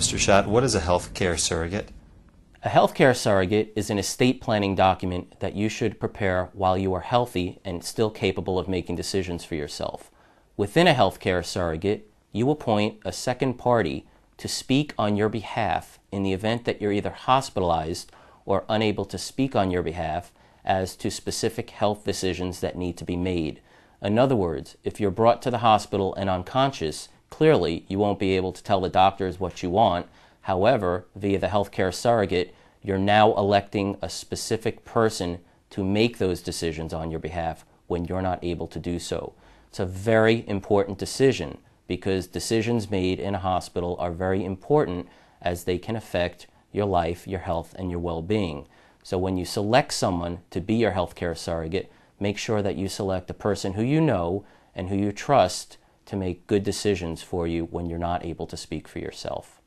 Mr. Schott, what is a healthcare surrogate? A healthcare surrogate is an estate planning document that you should prepare while you are healthy and still capable of making decisions for yourself. Within a healthcare surrogate, you appoint a second party to speak on your behalf in the event that you're either hospitalized or unable to speak on your behalf as to specific health decisions that need to be made. In other words, if you're brought to the hospital and unconscious, clearly you won't be able to tell the doctors what you want. However, via the healthcare surrogate, you're now electing a specific person to make those decisions on your behalf when you're not able to do so. It's a very important decision because decisions made in a hospital are very important as they can affect your life, your health, and your well being. So when you select someone to be your healthcare surrogate, make sure that you select a person who you know and who you trust to make good decisions for you when you're not able to speak for yourself.